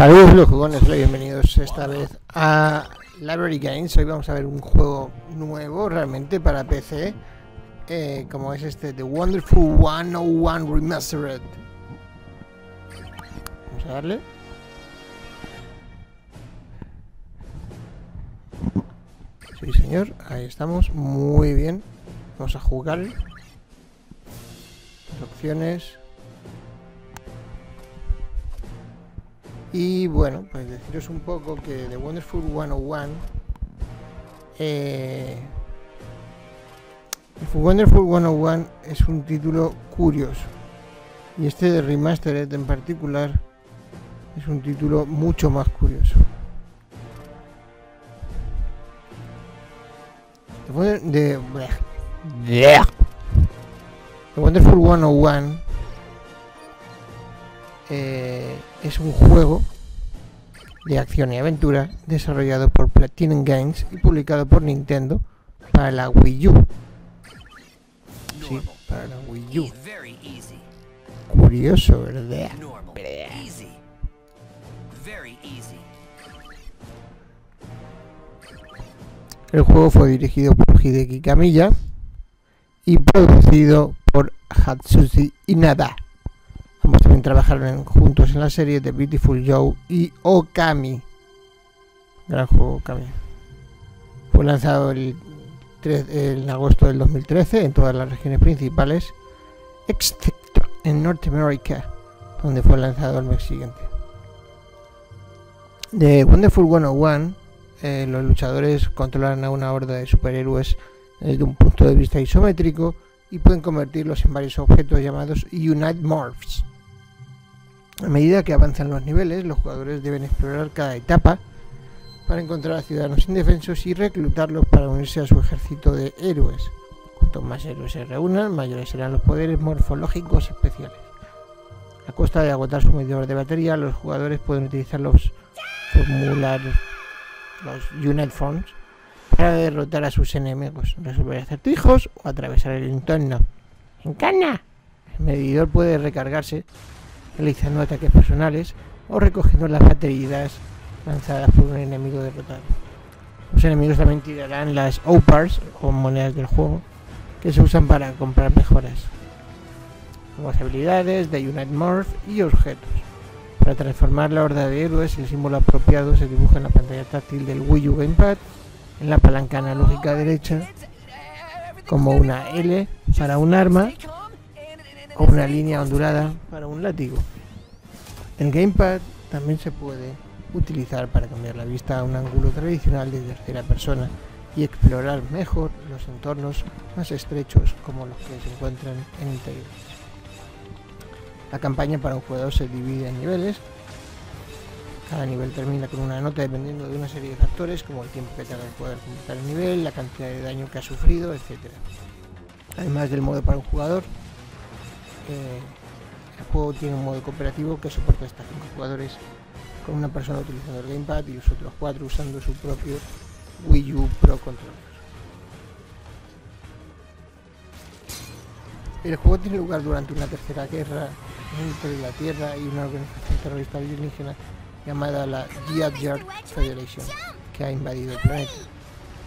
Saludos los jugones, bienvenidos esta vez a Library Games. Hoy vamos a ver un juego nuevo realmente para PC, eh, como es este The Wonderful 101 Remastered. Vamos a darle. Sí, señor, ahí estamos, muy bien. Vamos a jugar. Las opciones. Y bueno, pues deciros un poco que The Wonderful 101 eh, Wonderful 101 es un título curioso. Y este de Remastered en particular es un título mucho más curioso. De, The Wonderful 101 eh, es un juego de acción y aventura desarrollado por Platinum Games y publicado por Nintendo para la Wii U. Sí, para la Wii U. Curioso, ¿verdad? El juego fue dirigido por Hideki Kamiya y producido por Hatsushi Inada. Ambos también trabajaron juntos en la serie de Beautiful Joe y Okami. Gran juego Okami. Fue lanzado el en agosto del 2013 en todas las regiones principales, excepto en Norteamérica, donde fue lanzado el mes siguiente. De Wonderful 101, eh, los luchadores controlan a una horda de superhéroes desde un punto de vista isométrico y pueden convertirlos en varios objetos llamados Unite Morphs. A medida que avanzan los niveles, los jugadores deben explorar cada etapa para encontrar a ciudadanos indefensos y reclutarlos para unirse a su ejército de héroes. Cuanto más héroes se reúnan, mayores serán los poderes morfológicos especiales. A costa de agotar su medidor de batería, los jugadores pueden utilizar los formularios, los Unite Forms, para derrotar a sus enemigos, resolver acertijos o atravesar el entorno. ¡Encana! El medidor puede recargarse realizando ataques personales o recogiendo las baterías lanzadas por un enemigo derrotado. Los enemigos también tirarán las OPARs o monedas del juego que se usan para comprar mejoras, como habilidades de Unite Morph y objetos. Para transformar la horda de héroes, el símbolo apropiado se dibuja en la pantalla táctil del Wii U Gamepad, en la palanca analógica derecha, como una L para un arma una línea ondulada para un látigo. El gamepad también se puede utilizar para cambiar la vista a un ángulo tradicional de tercera persona y explorar mejor los entornos más estrechos como los que se encuentran en interiores. La campaña para un jugador se divide en niveles. Cada nivel termina con una nota dependiendo de una serie de factores como el tiempo que tarda el jugador en completar el nivel, la cantidad de daño que ha sufrido, etc. Además del modo para un jugador, el juego tiene un modo cooperativo que soporta hasta 5 jugadores con una persona utilizando el gamepad y los otros cuatro usando su propio Wii U Pro Controller. El juego tiene lugar durante una tercera guerra entre la Tierra y una organización terrorista alienígena llamada la Jihad Federation, que ha invadido el planeta.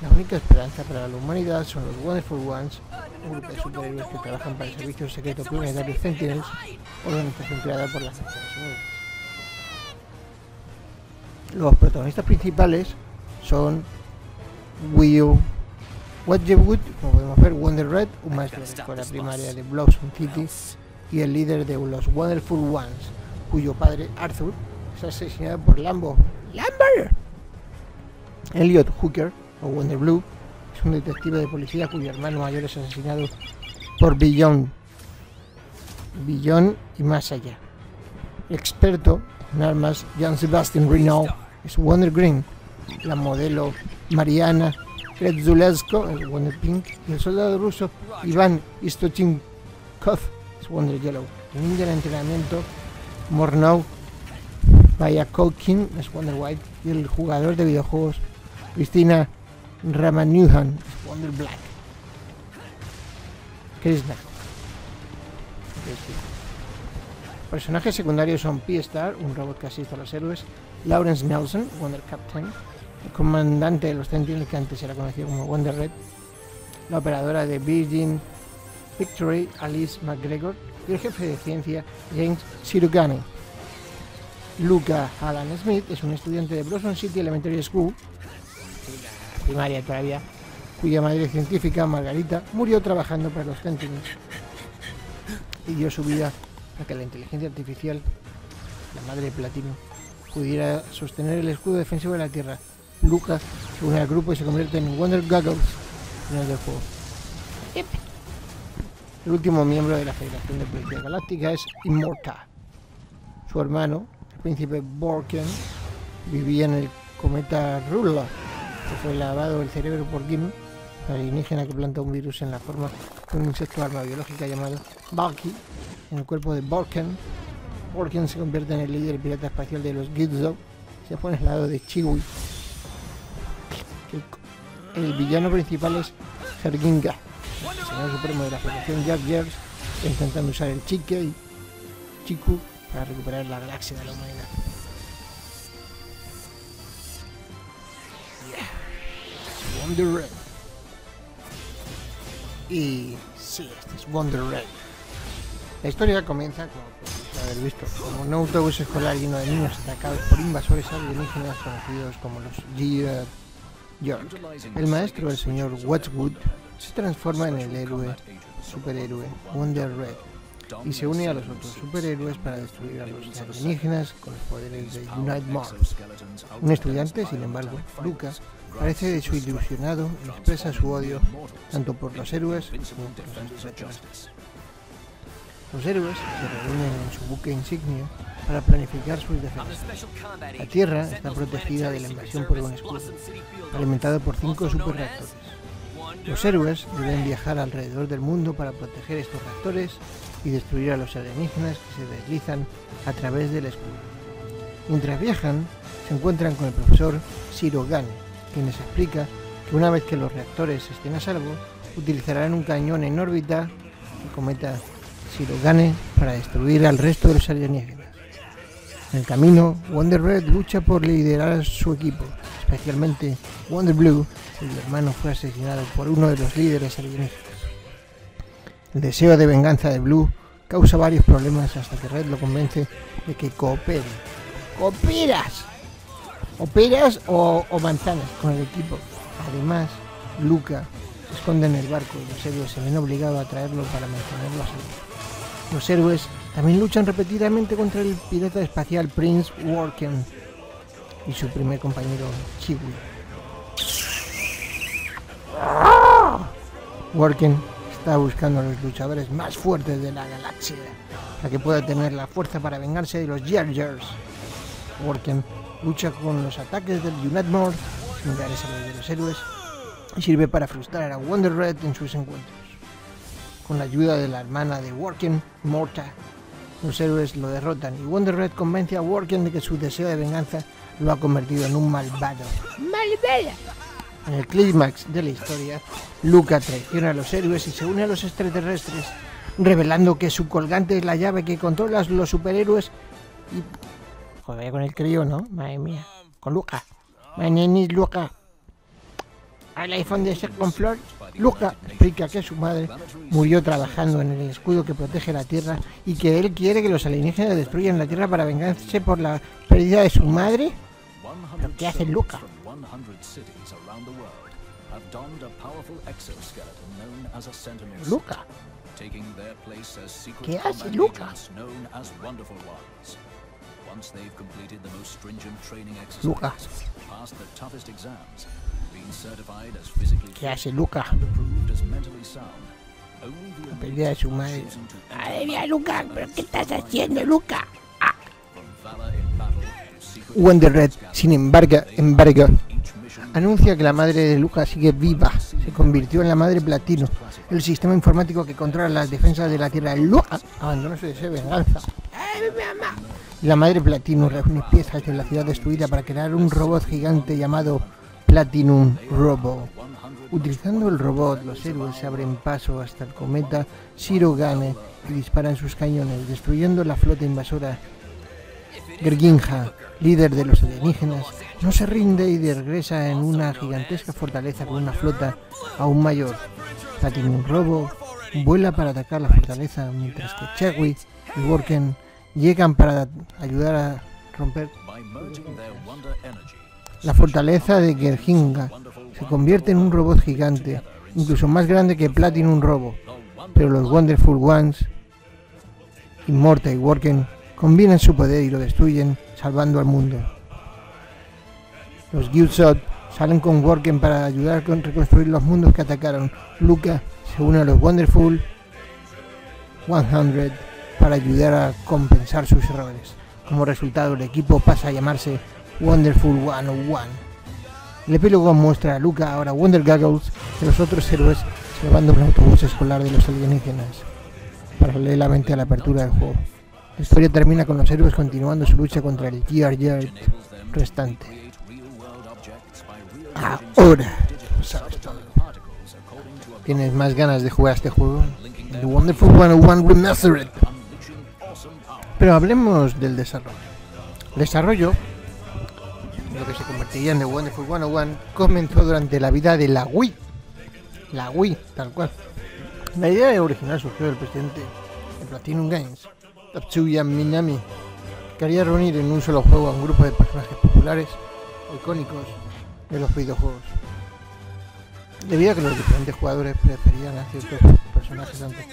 La única esperanza para la humanidad son los Wonderful Ones, un grupo de superhéroes que trabajan para el Servicio Secreto Planetario Sentinels, organización creada por las Naciones Unidas. Los protagonistas principales son Will Wedgwood, como podemos ver, Wonder Red, un maestro de la escuela primaria de Blossom City y el líder de los Wonderful Ones, cuyo padre Arthur es asesinado por Lambo. ¡Lambert! Elliot Hooker, o Wonder Blue, un detective de policía cuyo hermano mayor es asesinado por Billon. Billon y más allá. Experto en armas, John Sebastian Renault es Wonder Green, la modelo Mariana Kredzulesco es Wonder Pink y el soldado ruso Iván Istochinkov es Wonder Yellow. El ninja de entrenamiento Mornau Bayakokin es Wonder White y el jugador de videojuegos Cristina Ramanujan Wonder Black. Krishna. personajes secundarios son P-Star, un robot que asiste a los héroes, Lawrence Nelson, Wonder Captain, el comandante de los Sentinels que antes era conocido como Wonder Red, la operadora de Virgin Victory, Alice McGregor, y el jefe de ciencia, James Sirugani. Luca Alan Smith es un estudiante de Blossom City Elementary School, primaria todavía, cuya madre científica, Margarita, murió trabajando para los Sentinels y dio su vida a que la inteligencia artificial, la madre de Platino, pudiera sostener el escudo defensivo de la Tierra. Luca se une al grupo y se convierte en Wonder Goggles final del juego. El último miembro de la Federación de Policía Galáctica es Immorta. Su hermano, el príncipe Borken, vivía en el cometa Rula, que fue lavado el cerebro por Kim, alienígena que planta un virus en la forma de un insecto arma biológica llamado Valky, en el cuerpo de Borken. Borken se convierte en el líder pirata espacial de los Gizzo, se pone al lado de Chiwi. El, villano principal es Herginga, el señor supremo de la Federación Jar Jar, intentando usar el Chique y Chiku para recuperar la galaxia de la humanidad. Wonder Red. Y sí, este es Wonder Red. La historia comienza, como podéis haber visto, como un autobús escolar lleno de niños atacados por invasores alienígenas conocidos como los G. York. El maestro, el señor Westwood, se transforma en el héroe, superhéroe Wonder Red y se une a los otros superhéroes para destruir a los alienígenas con los poderes de Unite Mars. Un estudiante, sin embargo, Lucas, parece desilusionado y expresa su odio tanto por los héroes como por los extraterrestres. Los héroes se reúnen en su buque insignia para planificar sus defensas. La Tierra está protegida de la invasión por un escudo, alimentado por cinco superreactores. Los héroes deben viajar alrededor del mundo para proteger estos reactores y destruir a los alienígenas que se deslizan a través del escudo. Mientras viajan, se encuentran con el profesor Sirogane, quien les explica que una vez que los reactores estén a salvo, utilizarán un cañón en órbita, el cometa Sirogane, para destruir al resto de los alienígenas. En el camino, Wonder Red lucha por liderar a su equipo, especialmente Wonder Blue, cuyo hermano fue asesinado por uno de los líderes alienígenas. El deseo de venganza de Blue causa varios problemas hasta que Red lo convence de que coopere. ¡Cooperas! ¿Operas o, o manzanas con el equipo? Además, Luca se esconde en el barco y los héroes se ven obligados a traerlo para mantenerlo a. Los héroes también luchan repetidamente contra el pirata espacial Prince Worken y su primer compañero Chiwi. Worken está buscando a los luchadores más fuertes de la galaxia para que pueda tener la fuerza para vengarse de los Jar Jars. Worken lucha con los ataques del Unite More, similares a los de los héroes, y sirve para frustrar a Wonder Red en sus encuentros. Con la ayuda de la hermana de Worken, Morta, los héroes lo derrotan y Wonder Red convence a Worken de que su deseo de venganza lo ha convertido en un malvado. ¡Malvada! En el clímax de la historia, Luca traiciona a los héroes y se une a los extraterrestres, revelando que su colgante es la llave que controla los superhéroes y... Joder, con el crío, ¿no? Madre mía. Con Luca. My name is Luca. Al iPhone de Second Floor, Luca explica que su madre murió trabajando en el escudo que protege la Tierra y que él quiere que los alienígenas destruyan la Tierra para vengarse por la pérdida de su madre. ¿Pero qué hace Luca? Luca. ¿Qué hace Luca? Luca. ¿Qué hace Luca? La pérdida de su madre. Madre mía, Luca, ¿pero qué estás haciendo, Luca? Ah. Wonder Red, sin embargo, embargo, anuncia que la madre de Luca sigue viva. Se convirtió en la madre platino, el sistema informático que controla las defensas de la Tierra. Luca abandonó su deseo de venganza. La madre platino reúne piezas de la ciudad destruida para crear un robot gigante llamado Platinum Robo. Utilizando el robot, los héroes se abren paso hasta el cometa Shirogane y disparan sus cañones, destruyendo la flota invasora. Gerginja, líder de los alienígenas, no se rinde y regresa en una gigantesca fortaleza con una flota aún mayor. Platinum Robo vuela para atacar la fortaleza, mientras que Chegui y Worken llegan para ayudar a romper la fortaleza de Gerginga se convierte en un robot gigante, incluso más grande que Platinum Robo. Pero los Wonderful Ones, Immorta y Worken, combinan su poder y lo destruyen, salvando al mundo. Los Gyutsot salen con Worken para ayudar a reconstruir los mundos que atacaron. Luca se une a los Wonderful 100 para ayudar a compensar sus errores. Como resultado, el equipo pasa a llamarse Wonderful 101. El epílogo muestra a Luca, ahora Wonder Goggles, y los otros héroes salvando un autobús escolar de los alienígenas, paralelamente a la apertura del juego. La historia termina con los héroes continuando su lucha contra el Yard restante. Ahora. ¿Tienes más ganas de jugar a este juego? The Wonderful 101 Remastered. Pero hablemos del desarrollo. El desarrollo lo que se convertiría en The Wonderful 101, comenzó durante la vida de la Wii. La Wii, tal cual. La idea original surgió del presidente de Platinum Games, Tatsuya Minami, que quería reunir en un solo juego a un grupo de personajes populares icónicos de los videojuegos. Debido a que los diferentes jugadores preferían a ciertos personajes antes.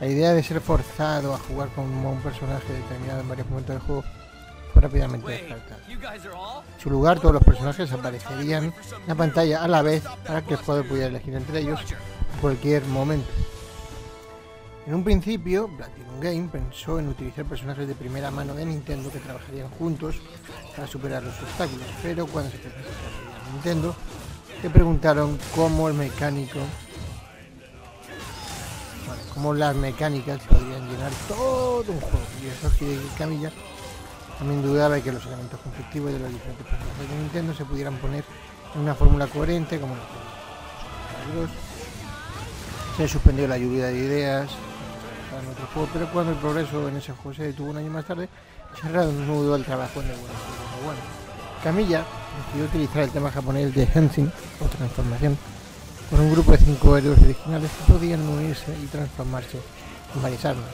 La idea de ser forzado a jugar con un personaje determinado en varios momentos del juego rápidamente descartado. En su lugar, todos los personajes aparecerían en la pantalla a la vez para que el jugador pudiera elegir entre ellos en cualquier momento. En un principio, Platinum Game pensó en utilizar personajes de primera mano de Nintendo que trabajarían juntos para superar los obstáculos, pero cuando se presentó a Nintendo, se preguntaron cómo el mecánico, cómo las mecánicas podrían llenar todo un juego. Y eso que Camilla también dudaba de que los elementos conflictivos de los diferentes personajes de Nintendo se pudieran poner en una fórmula coherente como los Se suspendió la lluvia de ideas en otro juego, pero cuando el progreso en ese juego se detuvo un año más tarde, se reanudó el trabajo en el bueno. Camilla decidió utilizar el tema japonés de Henshin, o transformación, con un grupo de cinco héroes originales que podían unirse y transformarse en varias armas.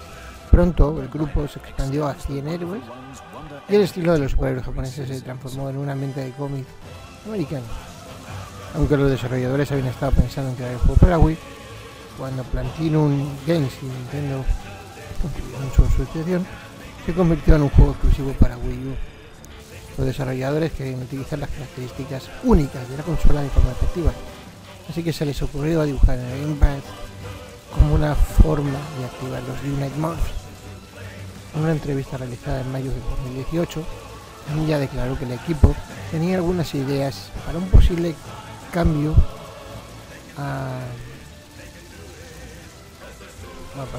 Pronto el grupo se expandió a 100 héroes y el estilo de los superhéroes japoneses se transformó en un ambiente de cómic americano. Aunque los desarrolladores habían estado pensando en crear el juego para Wii, cuando Platinum Games y Nintendo en su asociación, se convirtió en un juego exclusivo para Wii U. Los desarrolladores querían utilizar las características únicas de la consola de forma efectiva, así que se les ocurrió dibujar en el Gamepad como una forma de activar los Unite Morphs en una entrevista realizada en mayo de 2018, Camilla declaró que el equipo tenía algunas ideas para un posible cambio a,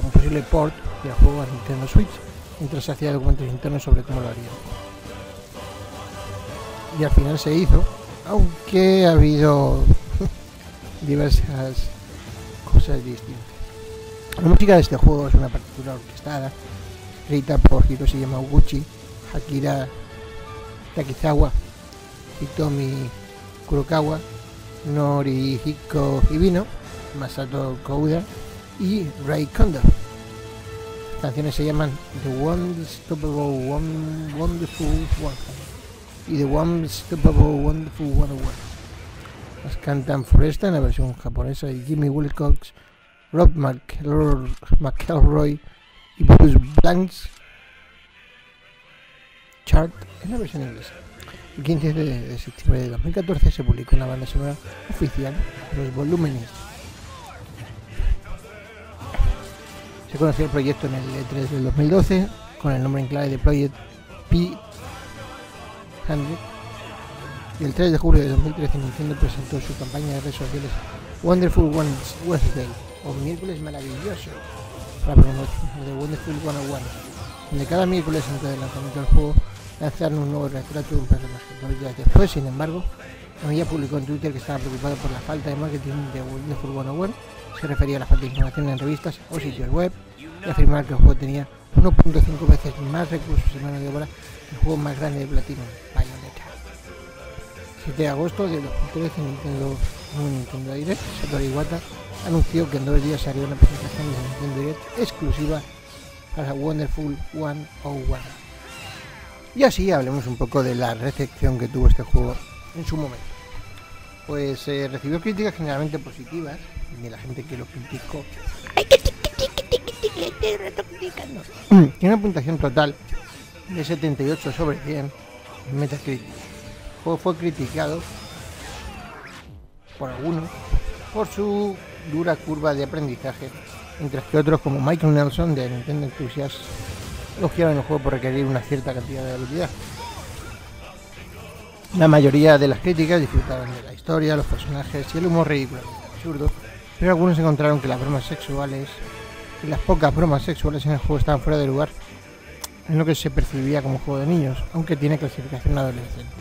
un posible port del juego a Nintendo Switch, mientras hacía documentos internos sobre cómo lo haría. Y al final se hizo, aunque ha habido diversas cosas distintas. La música de este juego es una partitura orquestada escrita por Hiroshi Yamaguchi, Akira Takizawa, Hitomi Kurokawa, Norihiko Hibino, Masato Kouda y Ray Kondo. Las canciones se llaman The Unstoppable One, Wonderful One y The Unstoppable Wonderful 101. Las cantan Foresta en la versión japonesa y Jimmy Wilcox, Rob McElroy y Bruce Blanks Chart en la versión inglesa. El 15 de, septiembre de 2014 se publicó una banda sonora oficial, Los Volúmenes. Se conoció el proyecto en el E3 del 2012 con el nombre en clave de Project P100 y el 3 de julio de 2013 Nintendo presentó su campaña de redes sociales Wonderful Wednesday o Miércoles Maravilloso para promoción de Wonderful 101, donde cada miércoles antes del lanzamiento del juego lanzaron un nuevo retrato de un personaje. Dos días después, sin embargo, Ella publicó en Twitter que estaba preocupado por la falta de marketing de Wonderful 101. Se refería a la falta de información en revistas o sitios web y afirmar que el juego tenía 1.5 veces más recursos y mano de obra que el juego más grande de Platinum, Bayonetta. 7 de agosto de 2013 Nintendo, no Nintendo Direct, Satoru Iwata anunció que en dos días haría una presentación de Nintendo Direct exclusiva para Wonderful 101. Y así hablemos un poco de la recepción que tuvo este juego en su momento. Pues eh, recibió críticas generalmente positivas de la gente que lo criticó. Tiene una puntuación total de 78 sobre 100 en Metacritic. Juego fue criticado por algunos por su dura curva de aprendizaje, mientras que otros como Michael Nelson de Nintendo Enthusiast elogiaron el juego por requerir una cierta cantidad de habilidad. La mayoría de las críticas disfrutaron de la historia, los personajes y el humor ridículo, absurdo, pero algunos encontraron que las bromas sexuales y las pocas bromas sexuales en el juego estaban fuera de lugar en lo que se percibía como juego de niños, aunque tiene clasificación adolescente.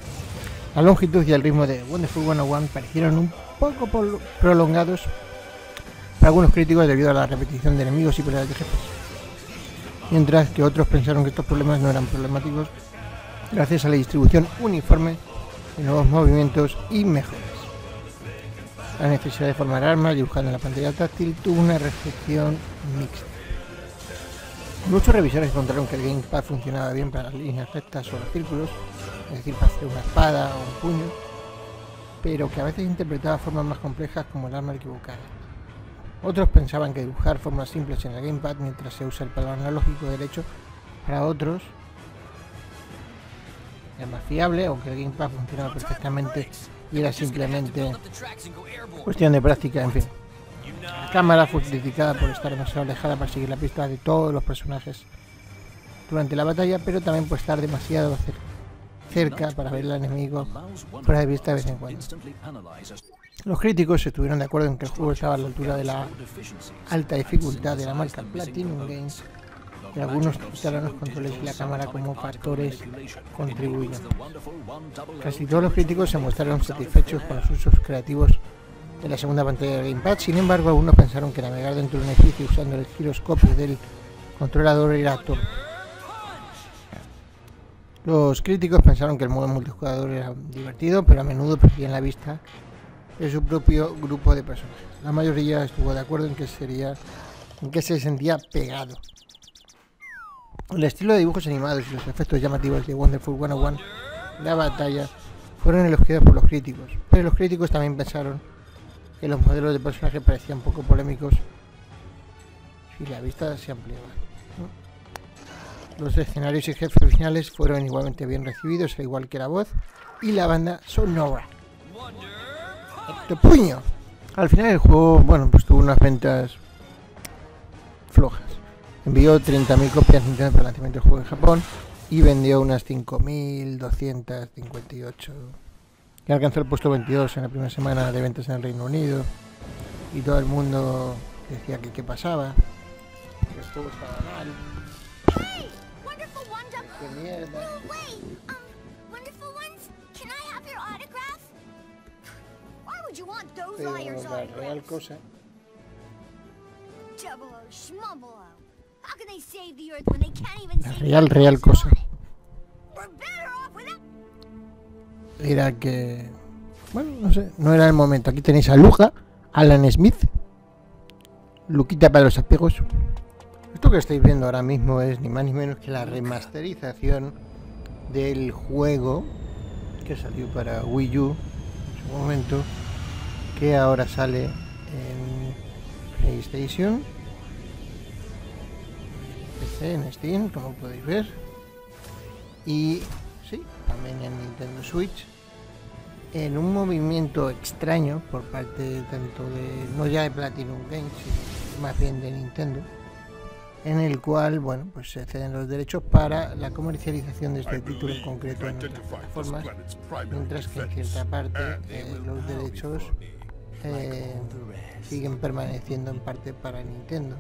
La longitud y el ritmo de Wonderful 101 parecieron un poco prolongados para algunos críticos debido a la repetición de enemigos y peleas de jefes, mientras que otros pensaron que estos problemas no eran problemáticos gracias a la distribución uniforme de nuevos movimientos y mejoras. La necesidad de formar armas dibujando en la pantalla táctil tuvo una recepción mixta. Muchos revisores encontraron que el gamepad funcionaba bien para las líneas rectas o los círculos, es decir, para hacer una espada o un puño, pero que a veces interpretaba formas más complejas como el arma equivocada. Otros pensaban que dibujar formas simples en el gamepad mientras se usa el palo analógico derecho, para otros era más fiable o que el gamepad funcionaba perfectamente y era simplemente cuestión de práctica, en fin. La cámara fue criticada por estar demasiado alejada para seguir la pista de todos los personajes durante la batalla, pero también por estar demasiado cerca para ver al enemigo fuera de vista de vez en cuando. Los críticos estuvieron de acuerdo en que el juego estaba a la altura de la alta dificultad de la marca Platinum Games y algunos citaron los controles y la cámara como factores contribuyentes. Casi todos los críticos se mostraron satisfechos con los usos creativos de la segunda pantalla del Gamepad, sin embargo algunos pensaron que navegar dentro de un edificio usando el giroscopio del controlador era todo. Los críticos pensaron que el modo multijugador era divertido, pero a menudo perdían la vista de su propio grupo de personajes. La mayoría estuvo de acuerdo en que sería en que se sentía pegado. El estilo de dibujos animados y los efectos llamativos de Wonderful 101 la batalla fueron elogiados por los críticos, pero los críticos también pensaron que los modelos de personajes parecían poco polémicos si la vista se ampliaba. Los escenarios y jefes finales fueron igualmente bien recibidos, al igual que la voz y la banda sonora. ¡Este puño! Al final el juego, bueno, pues tuvo unas ventas flojas. Envió 30.000 copias para el lanzamiento del juego en Japón y vendió unas 5.258. Y alcanzó el puesto 22 en la primera semana de ventas en el Reino Unido. Y todo el mundo decía que qué pasaba. Que el estaba mal. ¡Qué mierda! Pero la real cosa la real, real cosa. era que, bueno, no sé, no era el momento. Aquí tenéis a Luja, Alan Smith, Luquita para los apegos. Esto que estáis viendo ahora mismo es ni más ni menos que la remasterización del juego que salió para Wii U en su momento, que ahora sale en PlayStation en Steam, como podéis ver. Y sí, también en Nintendo Switch. En un movimiento extraño por parte tanto de, no ya de Platinum Games, sino más bien de Nintendo, en el cual, bueno, pues se ceden los derechos para la comercialización de este título en concreto en otras plataformas, mientras que en cierta parte eh, los derechos eh, siguen permaneciendo en parte para Nintendo.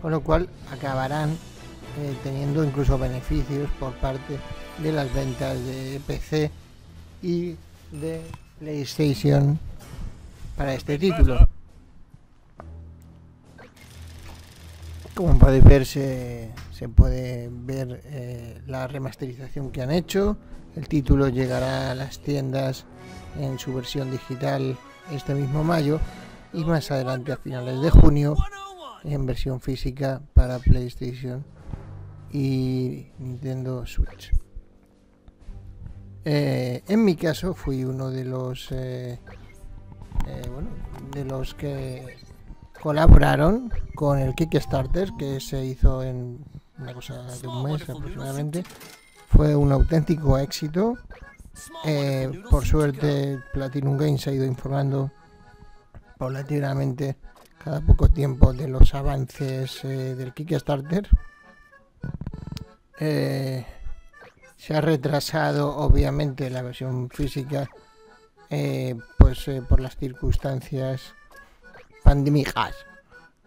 Con lo cual acabarán eh, teniendo incluso beneficios por parte de las ventas de PC y de PlayStation para este título. Como podéis ver, se, puede ver eh, la remasterización que han hecho. El título llegará a las tiendas en su versión digital este mismo mayo y más adelante a finales de junio en versión física para PlayStation y Nintendo Switch. Eh, en mi caso fui uno de los eh, bueno, de los que colaboraron con el Kickstarter que se hizo en una cosa de un mes aproximadamente. Fue un auténtico éxito. Eh, por suerte, Platinum Games ha ido informando paulatinamente cada poco tiempo de los avances eh, del Kickstarter. Eh, se ha retrasado obviamente la versión física pues por las circunstancias pandémicas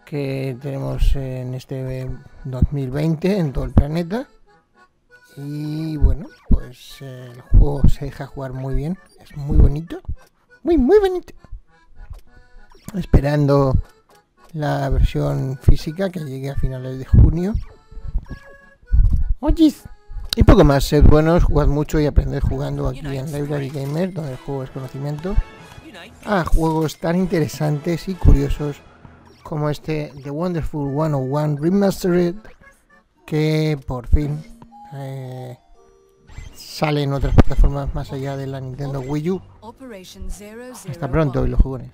que tenemos en este 2020 en todo el planeta. Y bueno, pues el juego se deja jugar muy bien, es muy bonito, muy, muy bonito. Esperando la versión física que llegue a finales de junio. Oye, y poco más, sed buenos, jugad mucho y aprended jugando aquí en Library Gamer, donde el juego es conocimiento a juegos tan interesantes y curiosos como este The Wonderful 101 Remastered que por fin eh, sale en otras plataformas más allá de la Nintendo Wii U. Hasta pronto y los jugones.